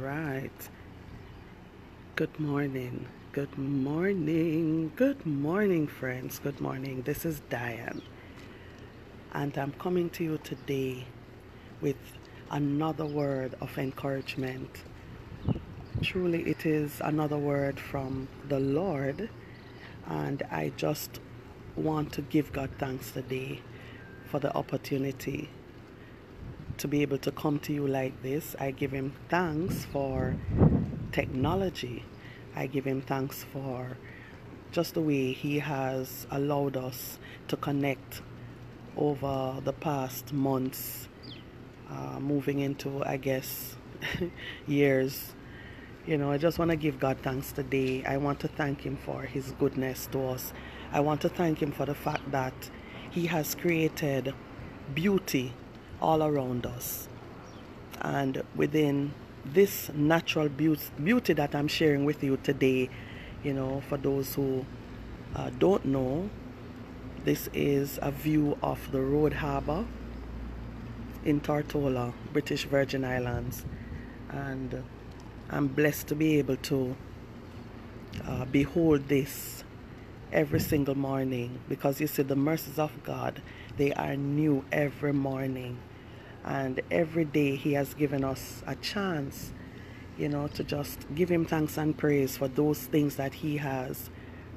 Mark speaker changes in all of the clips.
Speaker 1: right. Good morning. Good morning. Good morning, friends. Good morning. This is Diane. And I'm coming to you today with another word of encouragement. Truly, it is another word from the Lord. And I just want to give God thanks today for the opportunity to be able to come to you like this. I give him thanks for technology. I give him thanks for just the way he has allowed us to connect over the past months, uh, moving into, I guess, years. You know, I just want to give God thanks today. I want to thank Him for His goodness to us. I want to thank Him for the fact that He has created beauty all around us. And within this natural beauty that I'm sharing with you today, you know, for those who uh, don't know, this is a view of the Road Harbour in Tortola, British Virgin Islands. And I'm blessed to be able to uh, behold this every single morning because you see, the mercies of God, they are new every morning and every day he has given us a chance you know to just give him thanks and praise for those things that he has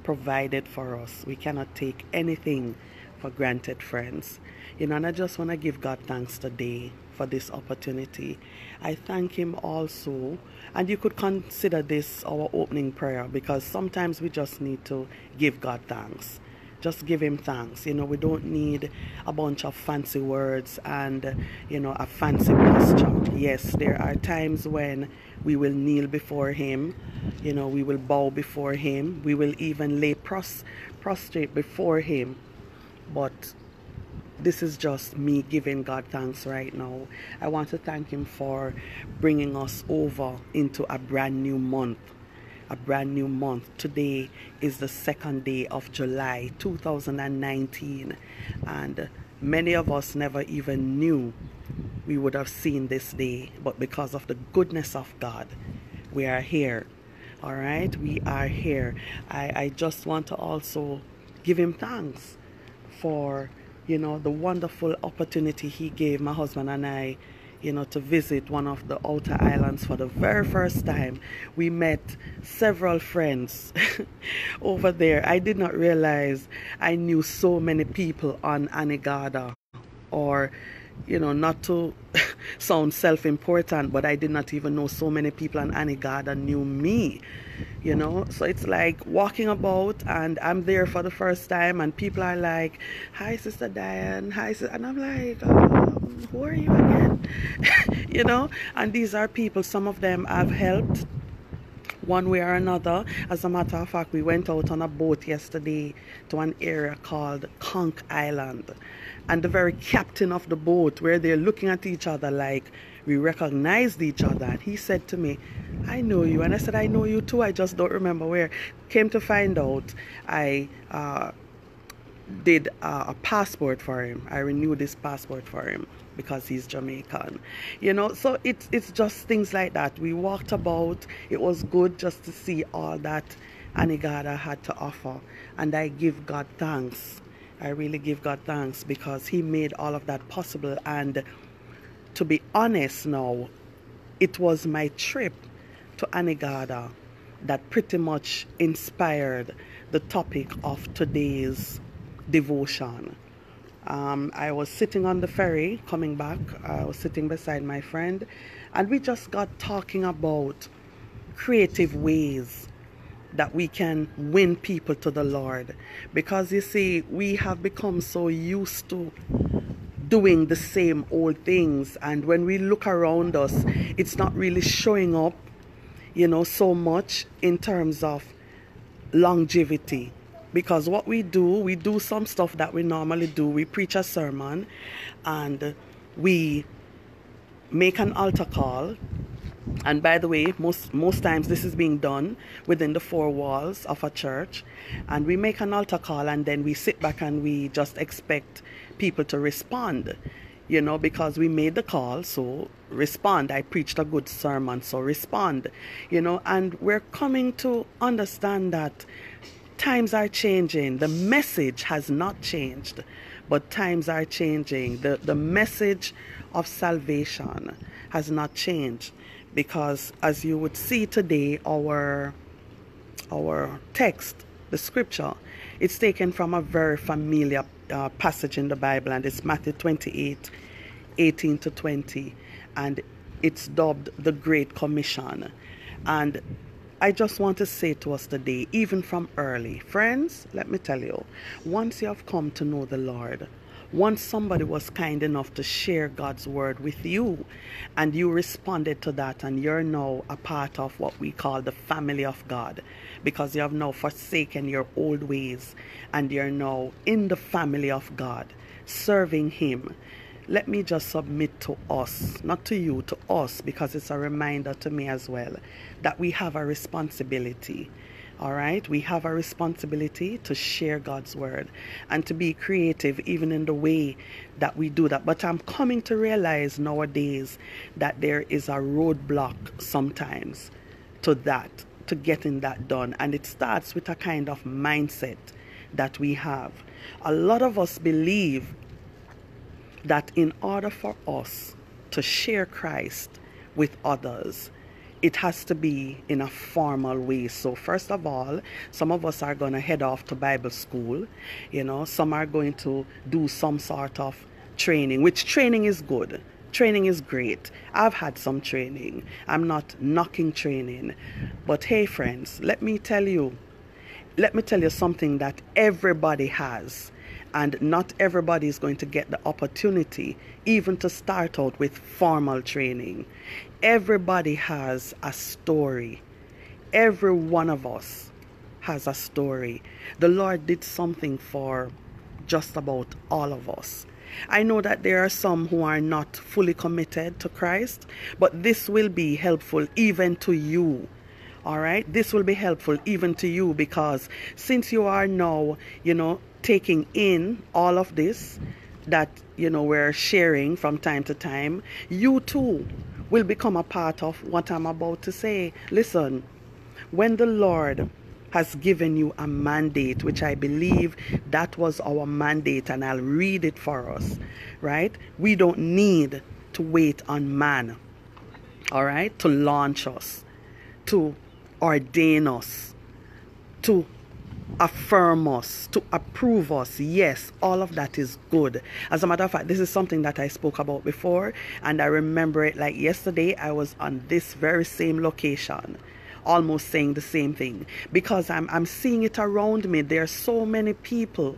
Speaker 1: provided for us. We cannot take anything for granted friends. You know and i just want to give god thanks today for this opportunity. I thank him also and you could consider this our opening prayer because sometimes we just need to give god thanks just give him thanks. You know, we don't need a bunch of fancy words and, you know, a fancy posture. Yes, there are times when we will kneel before him, you know, we will bow before him, we will even lay pros- prostrate before him. But this is just me giving God thanks right now. I want to thank Him for bringing us over into a brand new month a brand new month. Today is the second day of July 2019, and many of us never even knew we would have seen this day, but because of the goodness of God, we are here. All right, we are here. I, I just want to also give Him thanks for you know the wonderful opportunity He gave my husband and I you know, to visit one of the outer islands for the very first time. We met several friends over there. I did not realize I knew so many people on Anegada or you know, not to sound self important, but I did not even know so many people on Anegada knew me, you know. So it's like walking about, and I'm there for the first time, and people are like, Hi, Sister Diane, hi, sister. and I'm like, um, Who are you again? you know, and these are people, some of them I've helped one way or another. As a matter of fact, we went out on a boat yesterday to an area called Conch Island. And the very captain of the boat, where they're looking at each other like we recognized each other. And he said to me, I know you. And I said, I know you too. I just don't remember where. Came to find out, I uh, did uh, a passport for him. I renewed his passport for him because he's Jamaican. You know, so it's it's just things like that. We walked about. It was good just to see all that Anegada had to offer, and I give God thanks. I really give God thanks because He made all of that possible. And to be honest, now, it was my trip to Anegada that pretty much inspired the topic of today's devotion. Um, I was sitting on the ferry coming back. I was sitting beside my friend, and we just got talking about creative ways that we can win people to the Lord. Because you see, we have become so used to doing the same old things, and when we look around us, it's not really showing up, you know, so much in terms of longevity because what we do, we do some stuff that we normally do. We preach a sermon and we make an altar call. And by the way, most most times this is being done within the four walls of a church. And we make an altar call and then we sit back and we just expect people to respond. you know, because we made the call, so respond. I preached a good sermon, so respond, you know, and we're coming to understand that times are changing. The message has not changed, but times are changing. The, the message of salvation has not changed because, as you would see today, our, our text, the scripture, it's taken from a very familiar uh, passage in the Bible, and it's Matthew 28 18 to 20, and it's dubbed the Great Commission. And I just want to say to us today, even from early, friends, let me tell you, once you have come to know the Lord, once somebody was kind enough to share God's word with you and you responded to that and you're now a part of what we call the family of God because you have now forsaken your old ways and you're now in the family of God serving him. Let me just submit to us, not to you, to us, because it's a reminder to me as well that we have a responsibility all right, we have a responsibility to share God's word and to be creative even in the way that we do that. But I'm coming to realize nowadays that there is a roadblock sometimes to that, to getting that done. And it starts with a kind of mindset that we have. A lot of us believe that in order for us to share Christ with others, it has to be in a formal way. So, first of all, some of us are going to head off to Bible school. You know, some are going to do some sort of training, which training is good. Training is great. I've had some training. I'm not knocking training. But hey, friends, let me tell you, let me tell you something that everybody has and not everybody is going to get the opportunity even to start out with formal training. Everybody has a story. Every one of us has a story. The Lord did something for just about all of us. I know that there are some who are not fully committed to Christ, but this will be helpful even to you. All right? This will be helpful even to you because since you are now, you know, taking in all of this that you know we're sharing from time to time, you too will become a part of what I'm about to say. Listen, when the Lord has given you a mandate, which I believe that was our mandate, and I'll read it for us, right? We don't need to wait on man, all right, to launch us, to ordain us, to affirm us, to approve us. Yes, all of that is good. As a matter of fact, this is something that I spoke about before, and I remember it like yesterday. I was on this very same location, almost saying the same thing because I'm, I'm seeing it around me. There are so many people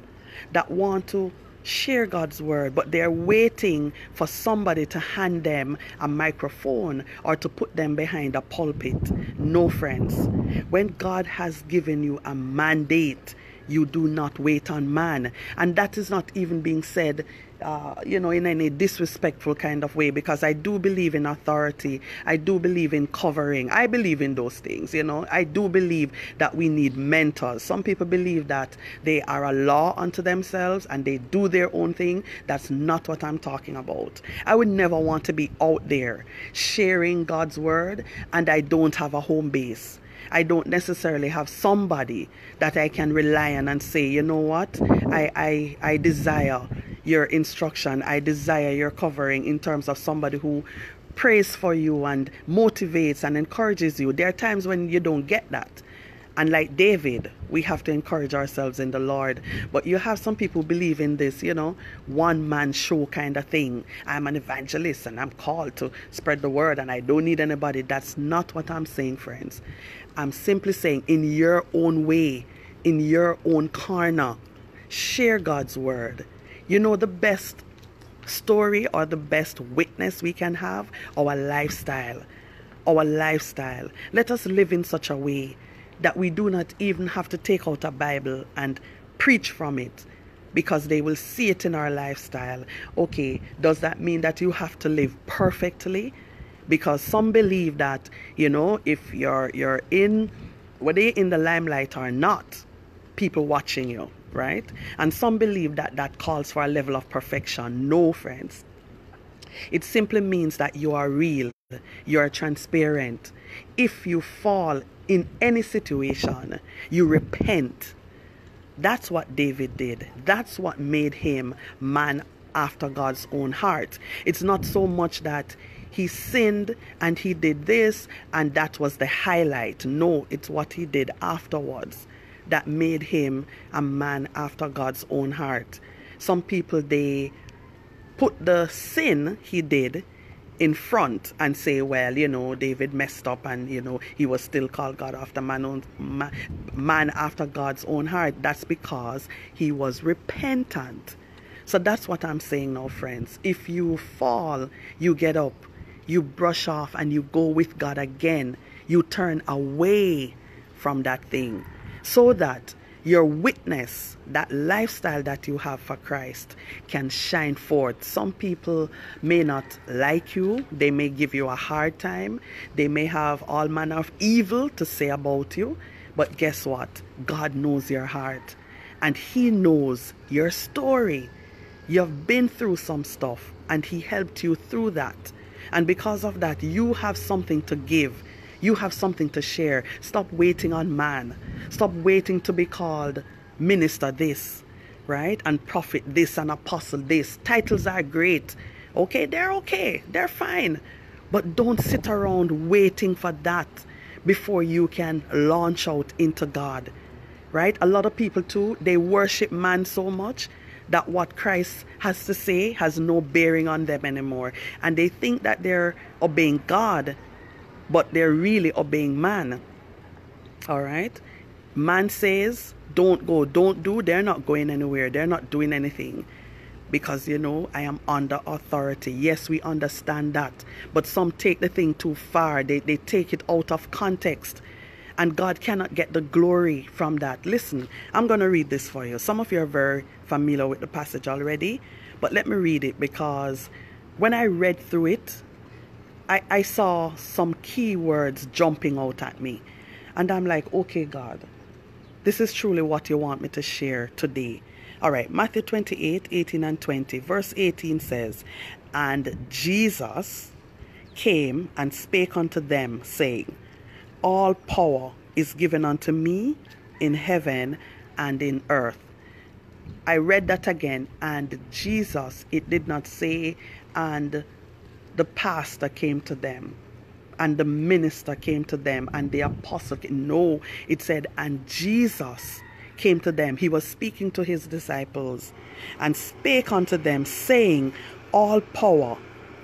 Speaker 1: that want to share God's word, but they're waiting for somebody to hand them a microphone or to put them behind a pulpit. No, friends. When God has given you a mandate, you do not wait on man. And that is not even being said uh, you know, in any disrespectful kind of way because I do believe in authority. I do believe in covering. I believe in those things, you know. I do believe that we need mentors. Some people believe that they are a law unto themselves and they do their own thing. That's not what I'm talking about. I would never want to be out there sharing God's word and I don't have a home base. I don't necessarily have somebody that I can rely on and say, you know what, I, I, I desire your instruction. I desire your covering in terms of somebody who prays for you and motivates and encourages you. There are times when you don't get that. And like David, we have to encourage ourselves in the Lord. But you have some people believe in this, you know, one man show kind of thing. I'm an evangelist and I'm called to spread the word and I don't need anybody. That's not what I'm saying, friends. I'm simply saying, in your own way, in your own corner, share God's word you know, the best story or the best witness we can have? Our lifestyle. Our lifestyle. Let us live in such a way that we do not even have to take out a Bible and preach from it because they will see it in our lifestyle. Okay, does that mean that you have to live perfectly? Because some believe that, you know, if you're you're in whether you're in the limelight or not, people watching you right? And some believe that that calls for a level of perfection. No, friends. It simply means that you are real, you are transparent. If you fall in any situation, you repent. That's what David did. That's what made him man after God's own heart. It's not so much that he sinned and he did this and that was the highlight. No, it's what he did afterwards that made him a man after God's own heart. Some people they put the sin he did in front and say, well, you know, David messed up and, you know, he was still called God after man, own, man after God's own heart. That's because he was repentant. So that's what I'm saying now, friends. If you fall, you get up you brush off and you go with God again. You turn away from that thing so that your witness, that lifestyle that you have for Christ, can shine forth. Some people may not like you, they may give you a hard time, they may have all manner of evil to say about you, but guess what? God knows your heart and He knows your story. You've been through some stuff and He helped you through that. And because of that, you have something to give. You have something to share. Stop waiting on man. Stop waiting to be called minister this, right? And prophet this and apostle this. Titles are great. Okay, they're okay. They're fine. But don't sit around waiting for that before you can launch out into God. Right? A lot of people too, they worship man so much that what Christ has to say has no bearing on them anymore. And they think that they're obeying God, but they're really obeying man. All right? Man says, don't go, don't do. They're not going anywhere. They're not doing anything. Because, you know, I am under authority. Yes, we understand that. But some take the thing too far. They, they take it out of context and God cannot get the glory from that. Listen, I'm going to read this for you. Some of you are very familiar with the passage already, but let me read it because when I read through it, I, I saw some key words jumping out at me. And I'm like, okay, God, this is truly what you want me to share today. All right, Matthew 28 18 and 20. Verse 18 says, And Jesus came and spake unto them, saying, all power is given unto me in heaven and in earth. I read that again, and Jesus, it did not say, and the pastor came to them, and the minister came to them, and the apostle. No, it said, and Jesus came to them. He was speaking to his disciples and spake unto them, saying, All power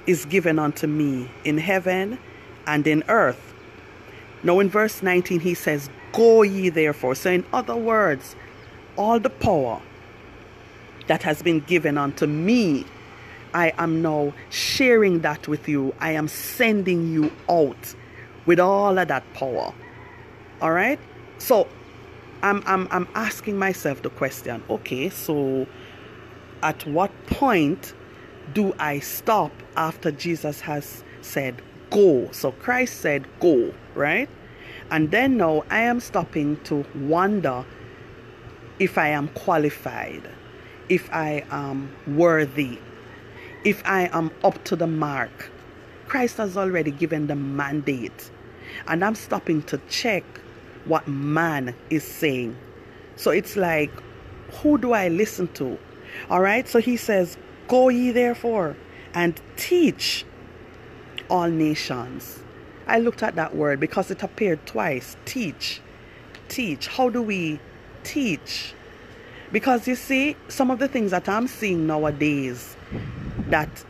Speaker 1: is given unto me in heaven and in earth. Now in verse 19 he says, Go ye therefore. So in other words, all the power that has been given unto me, I am now sharing that with you. I am sending you out with all of that power. All right? So I'm, I'm, I'm asking myself the question okay, so at what point do I stop after Jesus has said, go. So Christ said, go, right? And then now I am stopping to wonder if I am qualified, if I am worthy, if I am up to the mark. Christ has already given the mandate. And I'm stopping to check what man is saying. So it's like, who do I listen to? All right. So he says, Go ye therefore and teach all nations. I looked at that word because it appeared twice. Teach. Teach. How do we teach? Because you see, some of the things that I'm seeing nowadays that,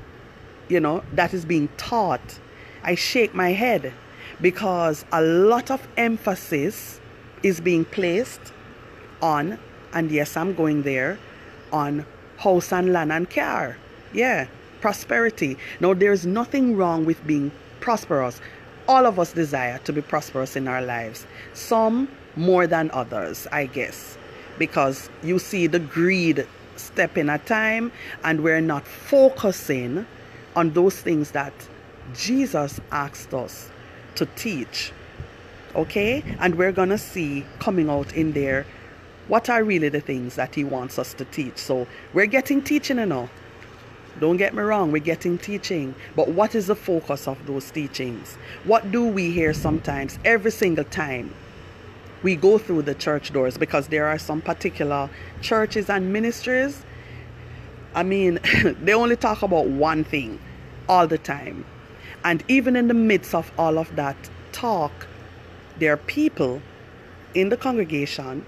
Speaker 1: you know, that is being taught, I shake my head because a lot of emphasis is being placed on, and yes, I'm going there, on house and land and. Yeah, prosperity. Now, there's nothing wrong with being prosperous. All of us desire to be prosperous in our lives. Some more than others, I guess, because you see the greed step in a time and we're not focusing on those things that Jesus asked us to teach. Okay? And we're going to see coming out in there what are really the things that he wants us to teach. So we're getting teaching and all. Don't get me wrong, we're getting teaching. But what is the focus of those teachings? What do we hear sometimes, every single time we go through the church doors? Because there are some particular churches and ministries. I mean, they only talk about one thing all the time. And even in the midst of all of that talk, there are people in the congregation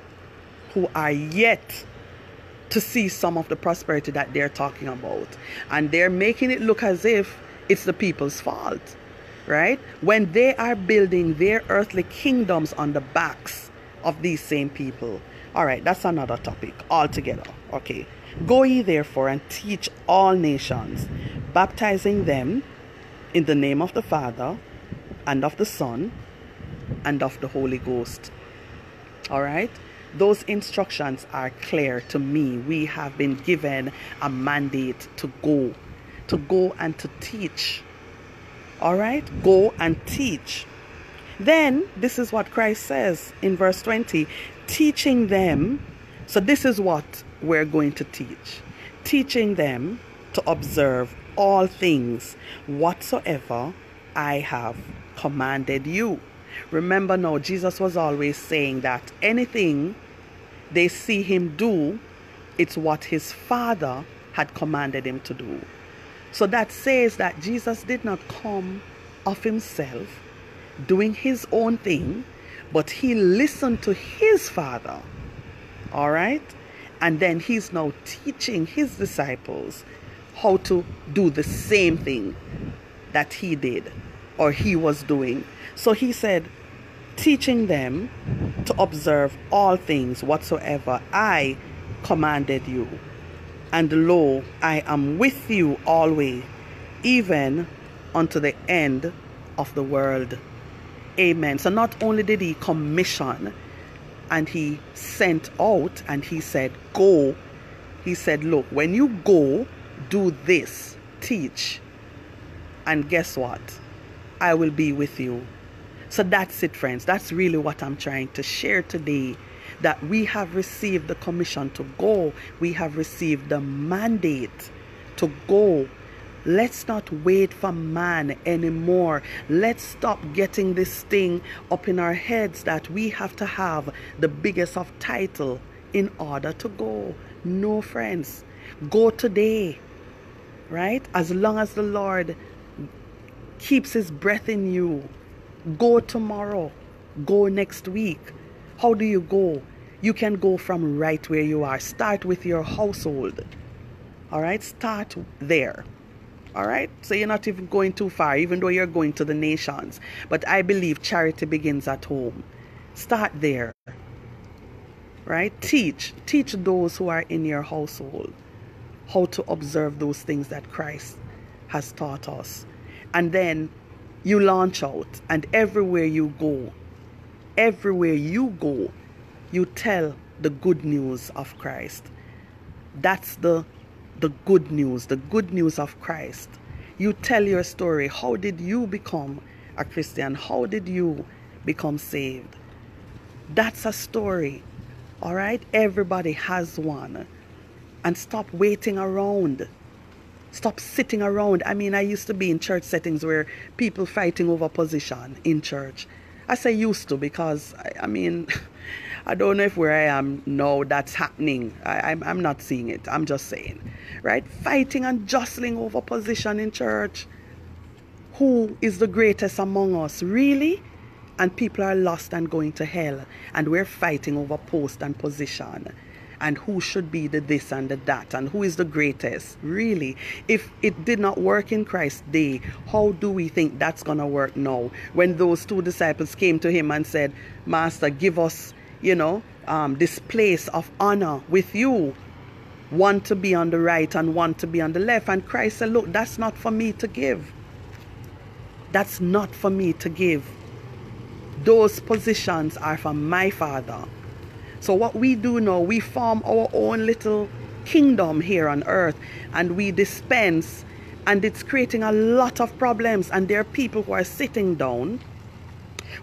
Speaker 1: who are yet to see some of the prosperity that they're talking about. And they're making it look as if it's the people's fault, right? When they are building their earthly kingdoms on the backs of these same people. All right, that's another topic altogether. Okay. Go ye therefore and teach all nations, baptizing them in the name of the Father and of the Son and of the Holy Ghost. All right? Those instructions are clear to me. We have been given a mandate to go, to go and to teach. All right? Go and teach. Then, this is what Christ says in verse 20 teaching them. So, this is what we're going to teach. Teaching them to observe all things whatsoever I have commanded you. Remember now, Jesus was always saying that anything they see him do, it's what his Father had commanded him to do. So that says that Jesus did not come of himself doing his own thing, but he listened to his Father. All right? And then he's now teaching his disciples how to do the same thing that he did or he was doing. So he said, teaching them to observe all things whatsoever I commanded you. And lo, I am with you always, even unto the end of the world. Amen. So not only did he commission and he sent out and he said, Go, he said, Look, when you go, do this, teach. And guess what? I will be with you so that's it, friends. That's really what I'm trying to share today. That we have received the commission to go, we have received the mandate to go. Let's not wait for man anymore. Let's stop getting this thing up in our heads that we have to have the biggest of title in order to go. No, friends. Go today, right? As long as the Lord keeps his breath in you, Go tomorrow. Go next week. How do you go? You can go from right where you are. Start with your household. All right? Start there. All right? So you're not even going too far, even though you're going to the nations. But I believe charity begins at home. Start there. Right? Teach. Teach those who are in your household how to observe those things that Christ has taught us. And then you launch out, and everywhere you go, everywhere you go, you tell the good news of Christ. That's the the good news, the good news of Christ. You tell your story. How did you become a Christian? How did you become saved? That's a story. All right? Everybody has one. And stop waiting around. Stop sitting around. I mean, I used to be in church settings where people fighting over position in church. I say used to because, I, I mean, I don't know if where I am now that's happening. I, I'm, I'm not seeing it. I'm just saying. Right? Fighting and jostling over position in church. Who is the greatest among us? Really? And people are lost and going to hell. And we're fighting over post and position and who should be the this and the that and who is the greatest. Really, if it did not work in Christ's day, how do we think that's going to work now? When those two disciples came to him and said, Master, give us, you know, um, this place of honor with you. One to be on the right and one to be on the left. And Christ said, Look, that's not for me to give. That's not for me to give. Those positions are for my Father. So what we do now, we form our own little kingdom here on earth and we dispense and it's creating a lot of problems and there are people who are sitting down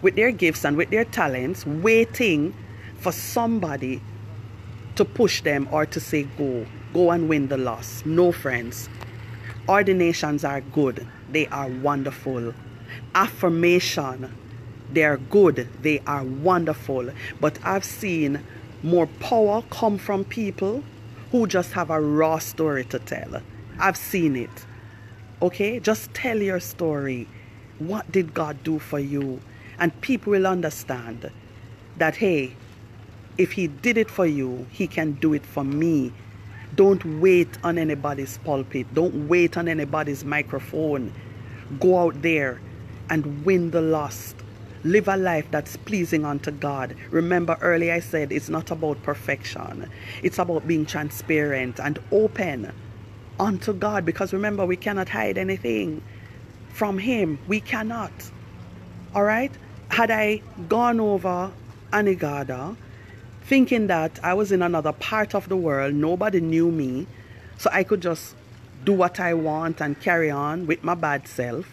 Speaker 1: with their gifts and with their talents waiting for somebody to push them or to say go go and win the loss no friends Ordinations are good, they are wonderful. Affirmation, they are good, they are wonderful. But I've seen more power come from people who just have a raw story to tell. I've seen it. Okay? Just tell your story. What did God do for you? And people will understand that, hey, if He did it for you, He can do it for me. Don't wait on anybody's pulpit. Don't wait on anybody's microphone. Go out there and win the lost. Live a life that's pleasing unto God. Remember, earlier I said it's not about perfection, it's about being transparent and open unto God because remember, we cannot hide anything from Him. We cannot. All right? Had I gone over Anegada thinking that I was in another part of the world, nobody knew me, so I could just do what I want and carry on with my bad self,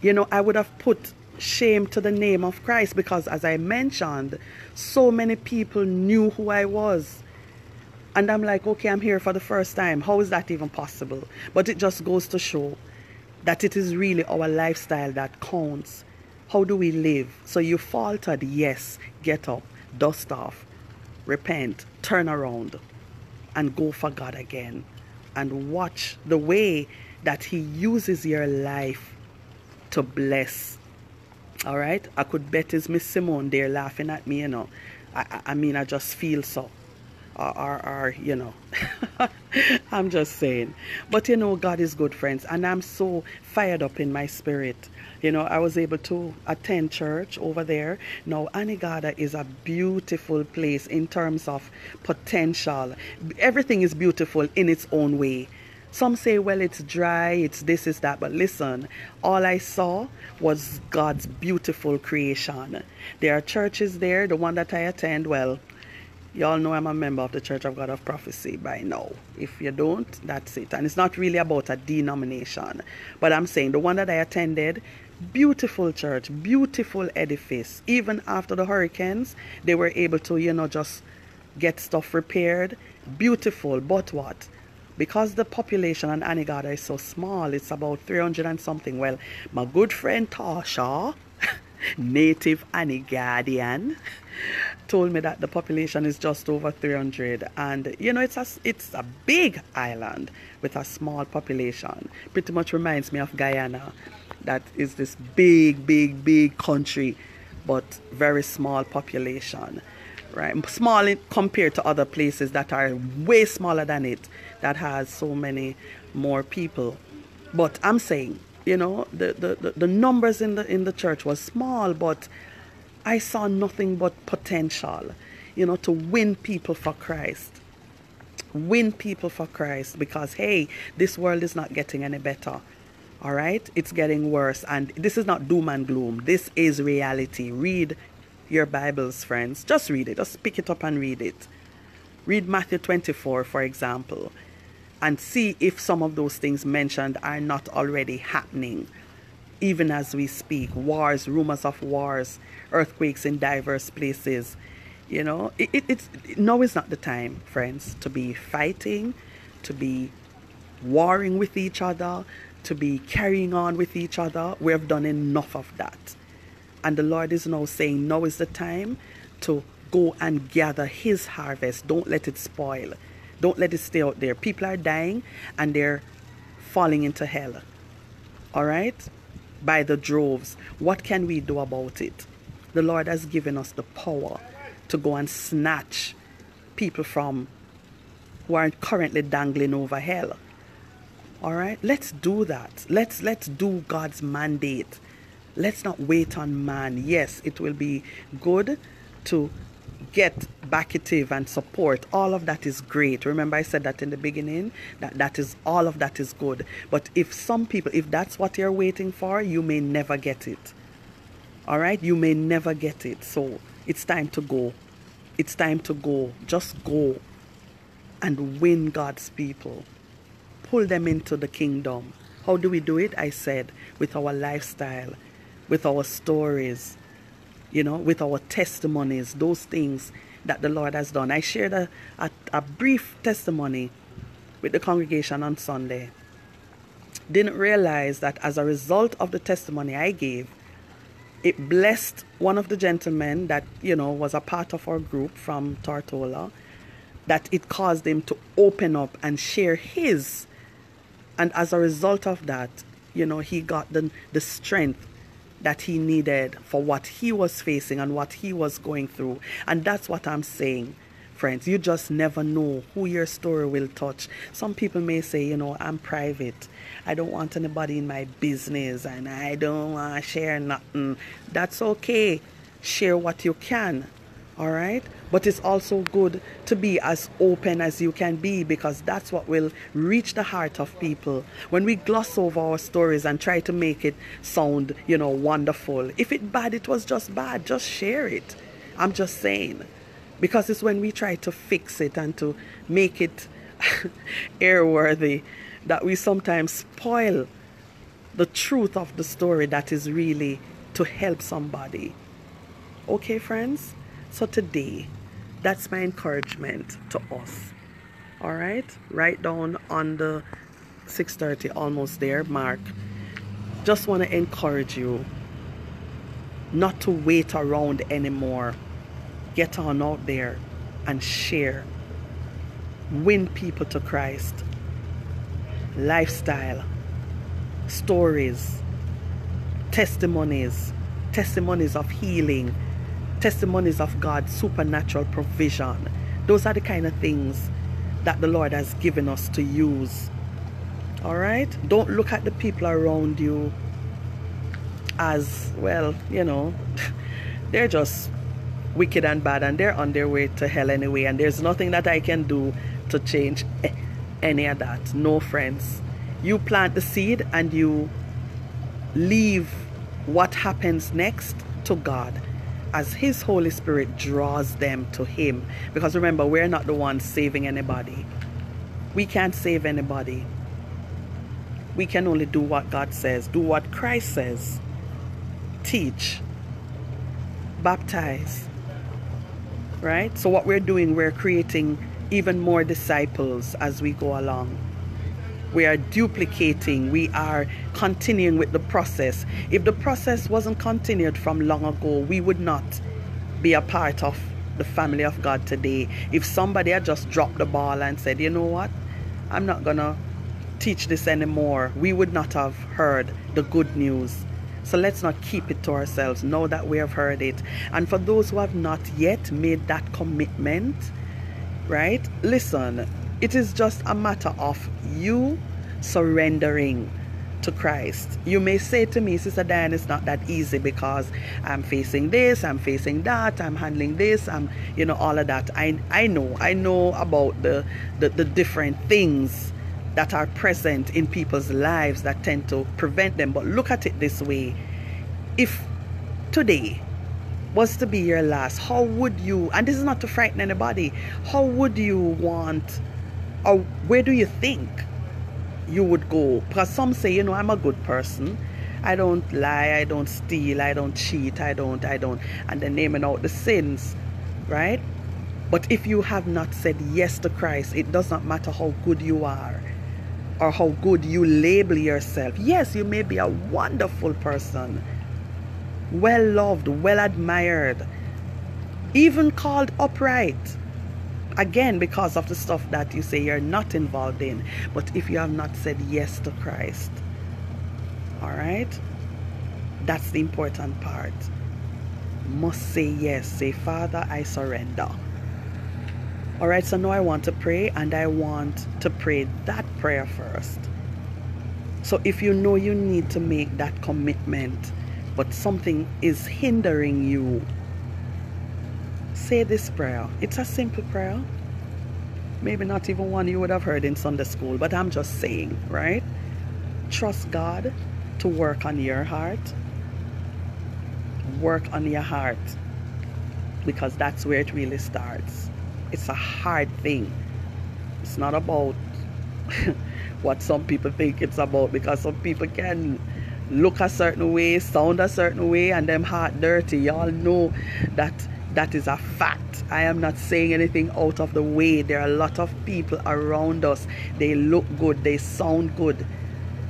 Speaker 1: you know, I would have put shame to the name of Christ because, as I mentioned, so many people knew who I was. And I'm like, okay, I'm here for the first time. How is that even possible? But it just goes to show that it is really our lifestyle that counts. How do we live? So you faltered, yes, get up, dust off, repent, turn around, and go for God again. And watch the way that He uses your life to bless all right. I could bet it's Miss Simone there laughing at me, you know. I, I mean, I just feel so. Or, or, or you know, I'm just saying. But you know, God is good, friends. And I'm so fired up in my spirit. You know, I was able to attend church over there. Now, Anegada is a beautiful place in terms of potential. Everything is beautiful in its own way. Some say, well, it's dry, it's this, is that. But listen, all I saw was God's beautiful creation. There are churches there. The one that I attend, well, y'all know I'm a member of the Church of God of Prophecy by now. If you don't, that's it. And it's not really about a denomination. But I'm saying the one that I attended, beautiful church, beautiful edifice. Even after the hurricanes, they were able to, you know, just get stuff repaired. Beautiful. But what? because the population in Anegada is so small, it's about 300 and something. Well, my good friend Tasha, native Anegadian, told me that the population is just over 300 and you know it's a it's a big island with a small population. Pretty much reminds me of Guyana. That is this big big big country but very small population right? Small compared to other places that are way smaller than it that has so many more people. But I'm saying, you know, the, the, the, numbers in the in the church was small, but I saw nothing but potential, you know, to win people for Christ. Win people for Christ because hey, this world is not getting any better. All right? It's getting worse. And this is not doom and gloom. This is reality. Read your Bibles, friends. Just read it. Just pick it up and read it. Read Matthew 24, for example and see if some of those things mentioned are not already happening even as we speak. Wars rumors of wars earthquakes in diverse places. You know it, it, it's no is not the time friends to be fighting to be warring with each other to be carrying on with each other. We have done enough of that. And the lord is now saying now is the time to go and gather his harvest. Don't let it spoil don't let it stay out there. People are dying and they're falling into hell. All right? By the droves. What can we do about it? The Lord has given us the power to go and snatch people from who are currently dangling over hell. All right? Let's do that. Let's let's do God's mandate. Let's not wait on man. Yes, it will be good to get backative and support all of that is great. Remember i said that in the beginning that that is all of that is good. But if some people if that's what you're waiting for you may never get it. All right? You may never get it. So it's time to go. It's time to go. Just go and win god's people. Pull them into the kingdom. How do we do it? I said with our lifestyle with our stories you know, with our testimonies, those things that the Lord has done. I shared a, a, a brief testimony with the congregation on Sunday. didn't realize that as a result of the testimony I gave, it blessed one of the gentlemen that, you know, was a part of our group from Tortola, that it caused him to open up and share his. And as a result of that, you know, he got the, the strength that he needed for what he was facing and what he was going through. And that's what I'm saying friends. You just never know who your story will touch. Some people may say, you know, I'm private. I don't want anybody in my business and I don't want to share nothing. That's okay. Share what you can. All right? But it's also good to be as open as you can be because that's what will reach the heart of people. When we gloss over our stories and try to make it sound, you know, wonderful. If it bad, it was just bad. Just share it. I'm just saying. Because it's when we try to fix it and to make it airworthy that we sometimes spoil the truth of the story that is really to help somebody. Okay, friends? So today, that's my encouragement to us. All right? Write down on the 6:30 almost there mark. Just want to encourage you not to wait around anymore get on out there and share. Win people to Christ. Lifestyle, stories, testimonies, testimonies of healing, testimonies of God's supernatural provision. Those are the kind of things that the Lord has given us to use. All right? Don't look at the people around you as, well, you know, they're just wicked and bad and they're on their way to hell anyway and there's nothing that I can do to change any of that no friends you plant the seed and you leave what happens next to God as his Holy Spirit draws them to him. Because remember we're not the ones saving anybody. We can't save anybody. We can only do what God says. Do what Christ says. Teach. Baptize. Right? So what we're doing, we're creating even more disciples as we go along. We are duplicating, we are continuing with the process. If the process wasn't continued from long ago, we would not be a part of the family of God today. If somebody had just dropped the ball and said, you know what, I'm not gonna teach this anymore, we would not have heard the good news so let's not keep it to ourselves Know that we have heard it. And for those who have not yet made that commitment, right? Listen, it is just a matter of you surrendering to Christ. You may say to me, Sister Diane, it's not that easy because I'm facing this, I'm facing that, I'm handling this, I'm, you know, all of that. I, I know, I know about the, the, the different things that are present in people's lives that tend to prevent them. But look at it this way if today was to be your last, how would you, and this is not to frighten anybody, how would you want, or where do you think you would go? Because some say, you know, I'm a good person. I don't lie, I don't steal, I don't cheat, I don't, I don't, and then naming out the sins, right? But if you have not said yes to Christ, it does not matter how good you are or how good you label yourself. Yes, you may be a wonderful person, well loved, well admired, even called upright. Again, because of the stuff that you say you're not involved in. But if you have not said yes to Christ, all right, that's the important part. Must say yes. Say, Father, I surrender. All right, so now I want to pray and I want to pray that prayer first. So if you know you need to make that commitment, but something is hindering you, say this prayer. It's a simple prayer. Maybe not even one you would have heard in Sunday school, but I'm just saying, right? Trust God to work on your heart. Work on your heart because that's where it really starts it's a hard thing. It's not about what some people think it's about because some people can look a certain way, sound a certain way, and them heart dirty. Y'all know that that is a fact. I am not saying anything out of the way. There are a lot of people around us. They look good, they sound good,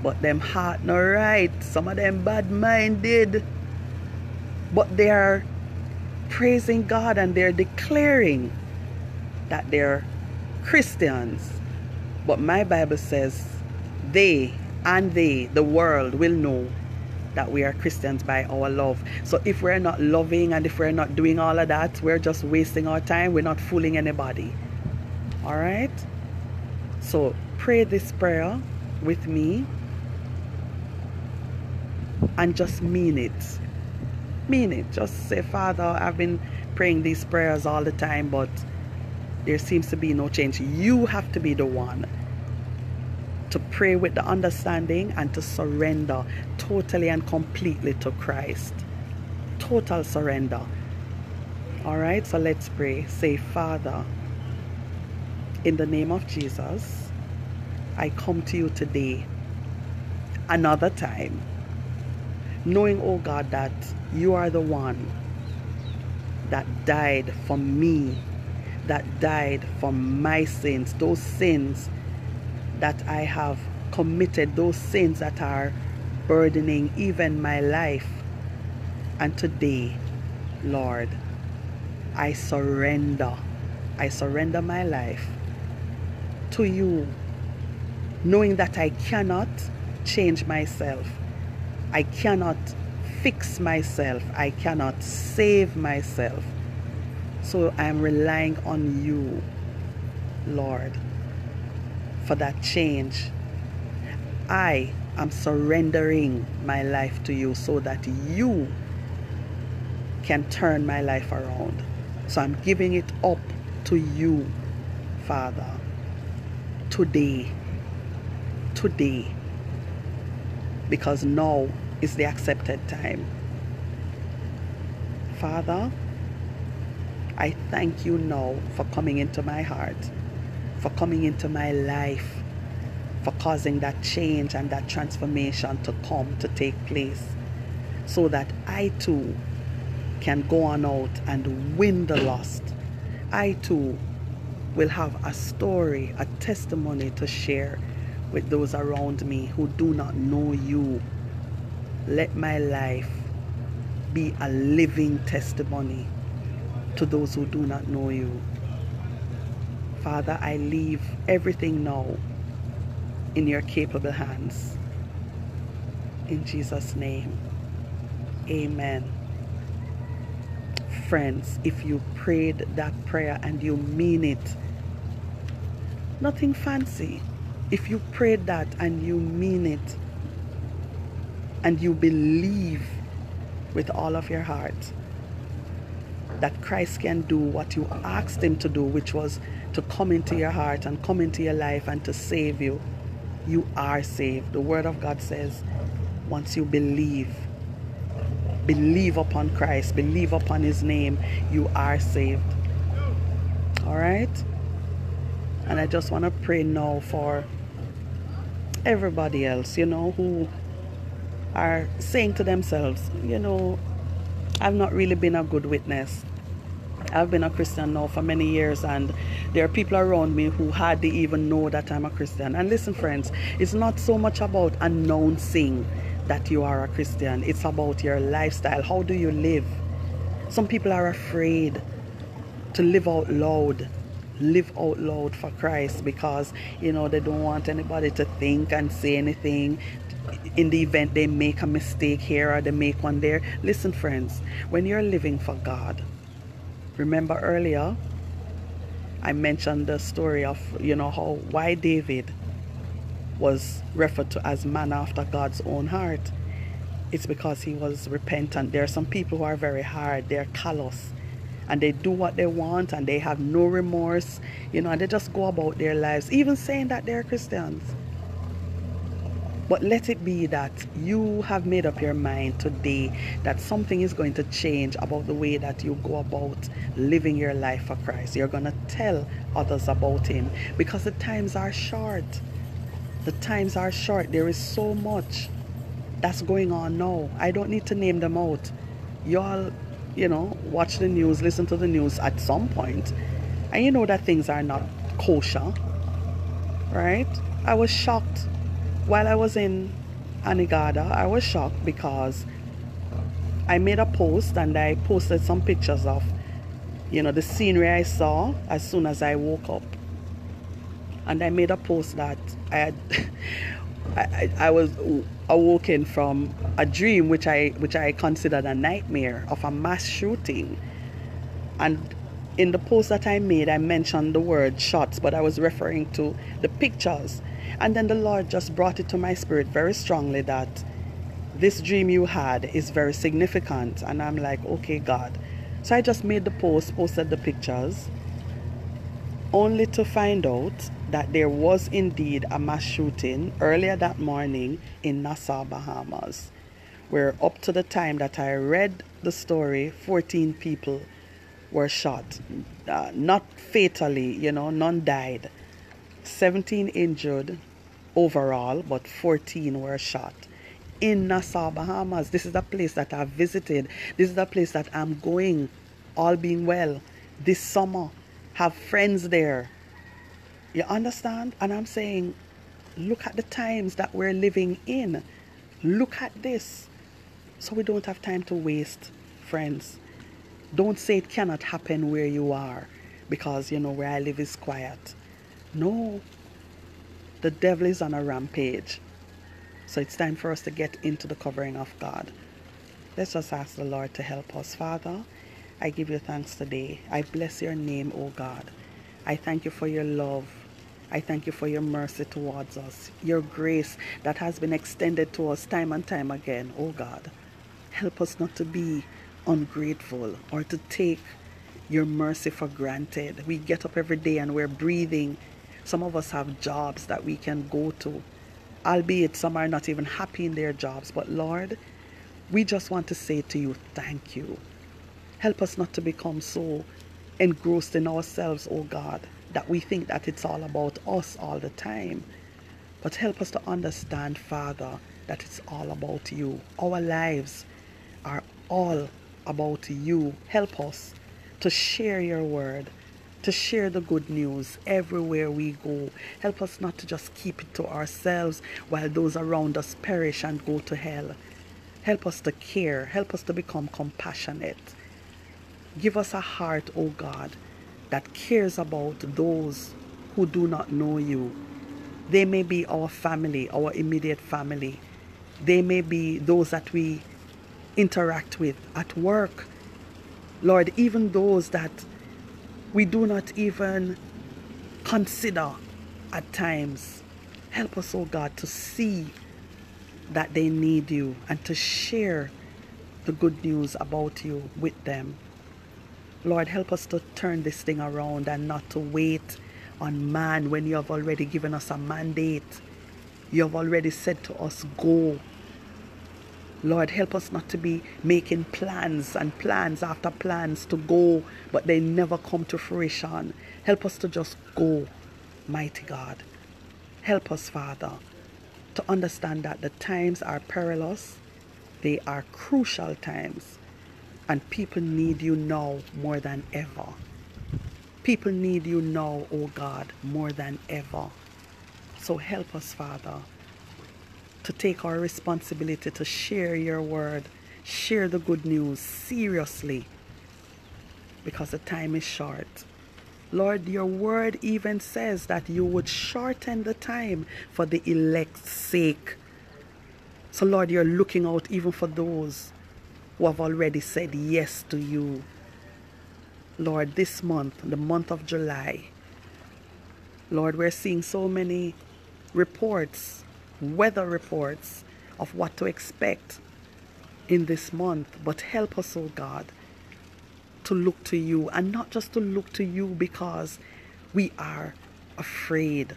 Speaker 1: but them heart not right. Some of them bad minded. But they are praising God and they're declaring that they're Christians. But my Bible says they and they, the world, will know that we are Christians by our love. So if we're not loving and if we're not doing all of that, we're just wasting our time. We're not fooling anybody. All right? So pray this prayer with me and just mean it. Mean it. Just say, Father, I've been praying these prayers all the time, but there seems to be no change. You have to be the one to pray with the understanding and to surrender totally and completely to Christ. Total surrender. All right, so let's pray. Say, Father, in the name of Jesus, I come to you today, another time knowing, oh God, that you are the one that died for me, that died for my sins, those sins that I have committed, those sins that are burdening even my life. And today, Lord, I surrender. I surrender my life to you, knowing that I cannot change myself. I cannot fix myself. I cannot save myself. So I'm relying on you, Lord, for that change. I am surrendering my life to you so that you can turn my life around. So I'm giving it up to you, Father, today. Today. Because now is the accepted time. Father, I thank you now for coming into my heart, for coming into my life, for causing that change and that transformation to come, to take place, so that I too can go on out and win the lost. I too will have a story, a testimony to share with those around me who do not know you let my life be a living testimony to those who do not know you. Father, I leave everything now in your capable hands. In Jesus' name, amen. Friends, if you prayed that prayer and you mean it, nothing fancy. If you prayed that and you mean it, and you believe with all of your heart that Christ can do what you asked him to do, which was to come into your heart and come into your life and to save you, you are saved. The Word of God says, once you believe, believe upon Christ, believe upon His name, you are saved. All right? And I just want to pray now for everybody else, you know, who are saying to themselves, you know, I've not really been a good witness. I've been a Christian now for many years, and there are people around me who hardly even know that I'm a Christian. And listen, friends, it's not so much about announcing that you are a Christian, it's about your lifestyle. How do you live? Some people are afraid to live out loud live out loud for Christ because you know they don't want anybody to think and say anything in the event they make a mistake here or they make one there. Listen, friends, when you're living for God, remember earlier I mentioned the story of, you know, how why David was referred to as man after God's own heart. It's because he was repentant. There are some people who are very hard, they're callous, and they do what they want and they have no remorse, you know, and they just go about their lives, even saying that they're Christians but let it be that you have made up your mind today that something is going to change about the way that you go about living your life for Christ. You're going to tell others about Him because the times are short. The times are short. There is so much that's going on now. I don't need to name them out. Y'all, you know, watch the news, listen to the news at some point, and you know that things are not kosher, right? I was shocked while I was in Anegada, I was shocked because I made a post and I posted some pictures of, you know, the scenery I saw as soon as I woke up. And I made a post that I had, I, I, was awoken from a dream which I which I considered a nightmare of a mass shooting. And in the post that I made, I mentioned the word shots, but I was referring to the pictures. And then the Lord just brought it to my spirit very strongly that this dream you had is very significant. And I'm like, okay, God. So I just made the post, posted the pictures, only to find out that there was indeed a mass shooting earlier that morning in Nassau, Bahamas, where up to the time that I read the story, 14 people were shot. Uh, not fatally, you know, none died. 17 injured overall, but 14 were shot in Nassau, Bahamas. This is the place that I've visited. This is the place that I'm going, all being well, this summer. Have friends there. You understand? And I'm saying, look at the times that we're living in. Look at this. So we don't have time to waste, friends. Don't say it cannot happen where you are because, you know, where I live is quiet. No. The devil is on a rampage. So it's time for us to get into the covering of God. Let's just ask the Lord to help us. Father, I give you thanks today. I bless your name, O God. I thank you for your love. I thank you for your mercy towards us, your grace that has been extended to us time and time again, O God. Help us not to be ungrateful or to take your mercy for granted. We get up every day and we're breathing. Some of us have jobs that we can go to albeit some are not even happy in their jobs. But Lord, we just want to say to you, thank you. Help us not to become so engrossed in ourselves, oh God, that we think that it's all about us all the time. But help us to understand, Father, that it's all about you. Our lives are all about you. Help us to share your word to share the good news everywhere we go. Help us not to just keep it to ourselves while those around us perish and go to hell. Help us to care. Help us to become compassionate. Give us a heart, O oh God, that cares about those who do not know you. They may be our family, our immediate family. They may be those that we interact with at work. Lord, even those that we do not even consider at times. Help us, oh God, to see that they need you and to share the good news about you with them. Lord, help us to turn this thing around and not to wait on man when you have already given us a mandate. You have already said to us, go Lord, help us not to be making plans and plans after plans to go, but they never come to fruition. Help us to just go, mighty God. Help us, Father, to understand that the times are perilous, they are crucial times, and people need you now more than ever. People need you now, O oh God, more than ever. So help us, Father to take our responsibility to share your word, share the good news seriously because the time is short. Lord, your word even says that you would shorten the time for the elect's sake. So, Lord, you're looking out even for those who have already said yes to you. Lord, this month, the month of July, Lord, we're seeing so many reports weather reports of what to expect in this month. But help us, oh God, to look to you and not just to look to you because we are afraid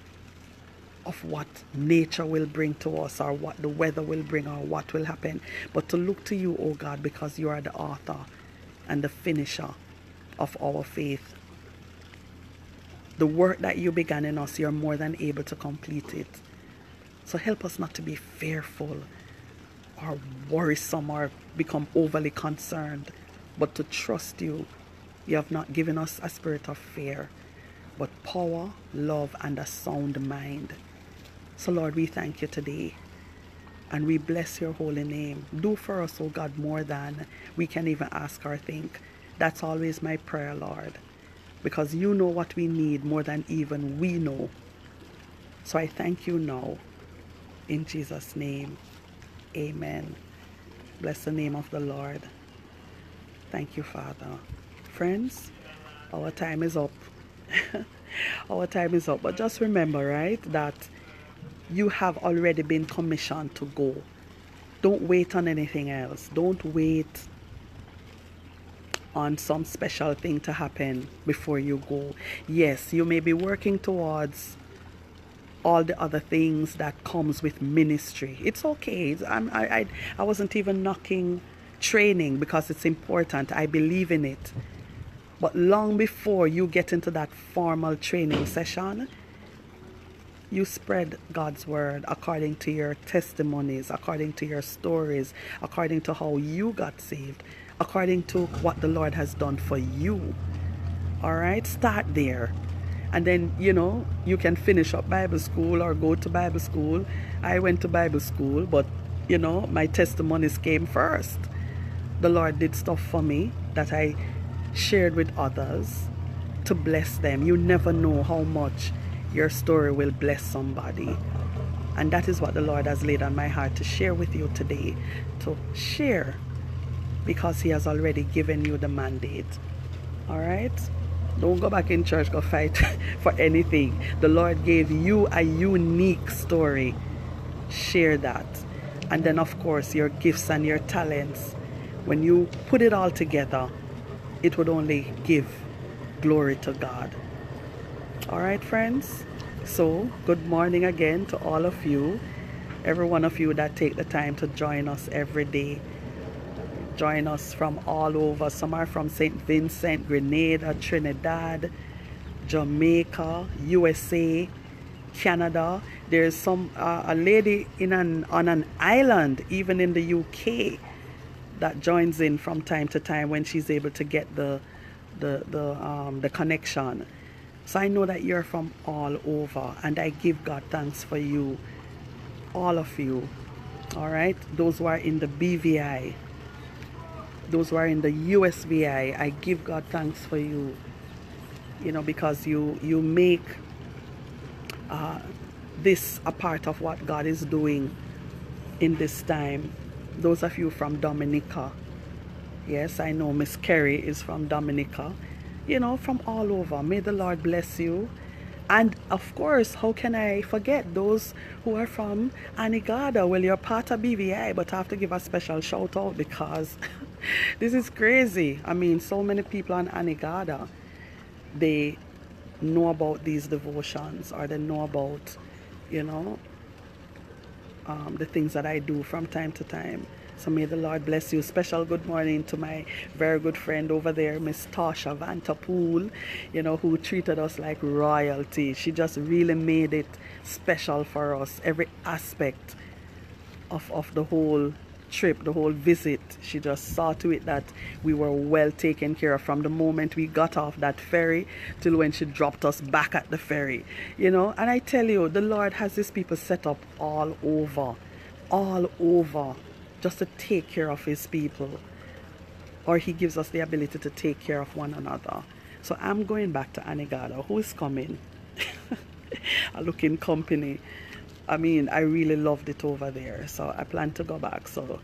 Speaker 1: of what nature will bring to us or what the weather will bring or what will happen, but to look to you, oh God, because you are the author and the finisher of our faith. The work that you began in us, you're more than able to complete it. So help us not to be fearful or worrisome or become overly concerned, but to trust you. You have not given us a spirit of fear, but power, love, and a sound mind. So, Lord, we thank you today and we bless your holy name. Do for us, oh God, more than we can even ask or think. That's always my prayer, Lord, because you know what we need more than even we know. So I thank you now. In Jesus' name, amen. Bless the name of the Lord. Thank you, Father. Friends, our time is up. our time is up. But just remember, right, that you have already been commissioned to go. Don't wait on anything else. Don't wait on some special thing to happen before you go. Yes, you may be working towards all the other things that comes with ministry. It's okay. I'm, I, I, I wasn't even knocking training because it's important. I believe in it. But long before you get into that formal training session, you spread God's word according to your testimonies, according to your stories, according to how you got saved, according to what the Lord has done for you. All right, start there. And then, you know, you can finish up Bible school or go to Bible school. I went to Bible school, but, you know, my testimonies came first. The Lord did stuff for me that I shared with others to bless them. You never know how much your story will bless somebody. And that is what the Lord has laid on my heart to share with you today. To share because He has already given you the mandate. All right? Don't go back in church, go fight for anything. The Lord gave you a unique story. Share that. And then, of course, your gifts and your talents. When you put it all together, it would only give glory to God. All right, friends. So, good morning again to all of you. Every one of you that take the time to join us every day. Join us from all over. Some are from St. Vincent, Grenada, Trinidad, Jamaica, USA, Canada. There's some uh, a lady in an on an island, even in the UK, that joins in from time to time when she's able to get the the the um, the connection. So I know that you're from all over, and I give God thanks for you, all of you. All right, those who are in the BVI, those who are in the USVI, I give God thanks for you. You know, because you you make uh, this a part of what God is doing in this time. Those of you from Dominica, yes, I know Miss Kerry is from Dominica you know, from all over. May the Lord bless you. And of course, how can I forget those who are from Anegada? Well, you're part of BVI, but I have to give a special shout out because this is crazy. I mean, so many people on Anegada, they know about these devotions or they know about, you know, um, the things that I do from time to time. So may the Lord bless you. Special good morning to my very good friend over there, Miss Tasha Vanterpool, you know, who treated us like royalty. She just really made it special for us. Every aspect of, of the whole trip, the whole visit, she just saw to it that we were well taken care of from the moment we got off that ferry till when she dropped us back at the ferry. You know, and I tell you, the Lord has his people set up all over, all over just to take care of his people. Or he gives us the ability to take care of one another. So i'm going back to anegada who is coming? A looking company i mean i really loved it over there so i plan to go back. So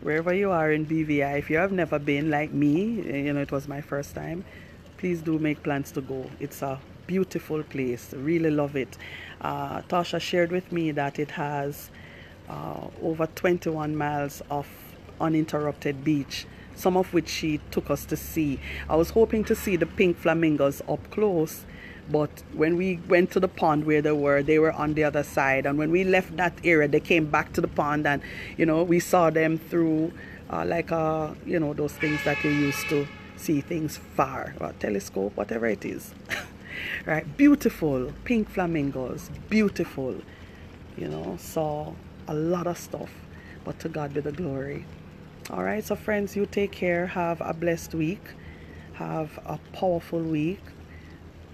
Speaker 1: wherever you are in bvi if you have never been like me you know it was my first time please do make plans to go. It's a beautiful place. Really love it. Uh, tasha shared with me that it has uh, over 21 miles of uninterrupted beach, some of which she took us to see. I was hoping to see the pink flamingos up close, but when we went to the pond where they were, they were on the other side. And when we left that area, they came back to the pond, and you know, we saw them through uh, like uh, you know those things that you used to see things far, or telescope, whatever it is. right, beautiful pink flamingos, beautiful. You know, saw a lot of stuff. But to God be the glory. All right, so friends, you take care. Have a blessed week. Have a powerful week.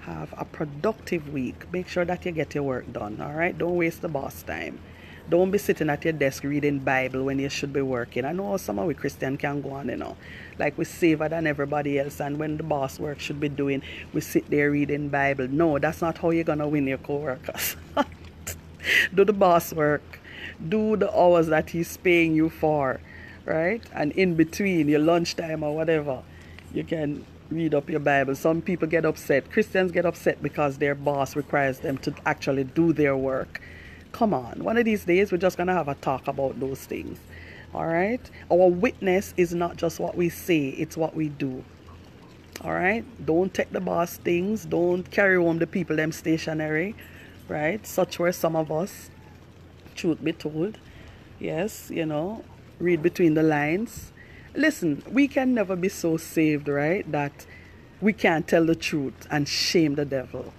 Speaker 1: Have a productive week. Make sure that you get your work done. All right. Don't waste the boss time. Don't be sitting at your desk reading Bible when you should be working. I know some of we Christian can go on, you know. Like we saver than everybody else and when the boss work should be doing, we sit there reading Bible. No, that's not how you're gonna win your co-workers. do the boss work. Do the hours that he's paying you for. Right? And in between your lunchtime or whatever, you can read up your Bible. Some people get upset. Christians get upset because their boss requires them to actually do their work. Come on, one of these days we're just going to have a talk about those things. All right? Our witness is not just what we say, it's what we do. All right? Don't take the boss things. Don't carry home the people them stationary. Right? Such were some of us. Truth be told. Yes, you know, read between the lines. Listen, we can never be so saved, right, that we can't tell the truth and shame the devil.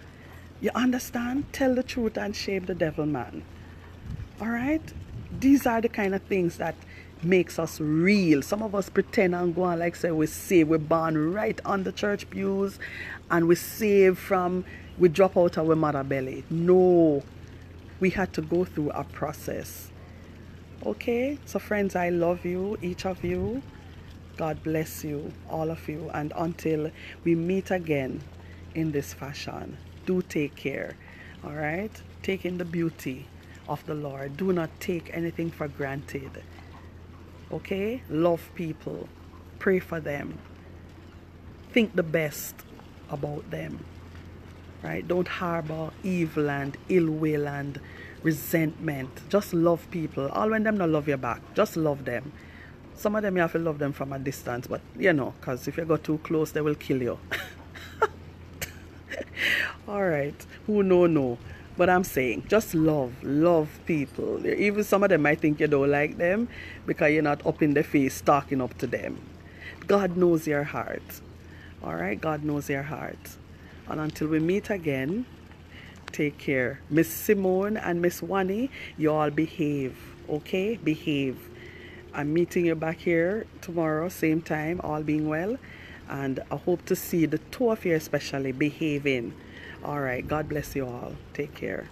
Speaker 1: You understand? Tell the truth and shame the devil, man. All right? These are the kind of things that makes us real. Some of us pretend and go on like say we save, we're born right on the church pews and we save from we drop out our mother belly. No. We had to go through a process. Okay? So friends, I love you, each of you. God bless you, all of you. And until we meet again in this fashion do take care. All right? Take in the beauty of the Lord. Do not take anything for granted. Okay? Love people. Pray for them. Think the best about them. Right? Don't harbor evil and ill will and resentment. Just love people. All when them not love you back. Just love them. Some of them you have to love them from a distance, but you know, because if you go too close, they will kill you. all right. Who know know but i'm saying just love love people. Even some of them might think you don't like them because you're not up in the face talking up to them. God knows your heart. All right? God knows your heart. And until we meet again take care. Miss simone and miss wani you all behave. Okay? Behave i'm meeting you back here tomorrow same time all being well and i hope to see the two of you especially behaving all right. God bless you all. Take care.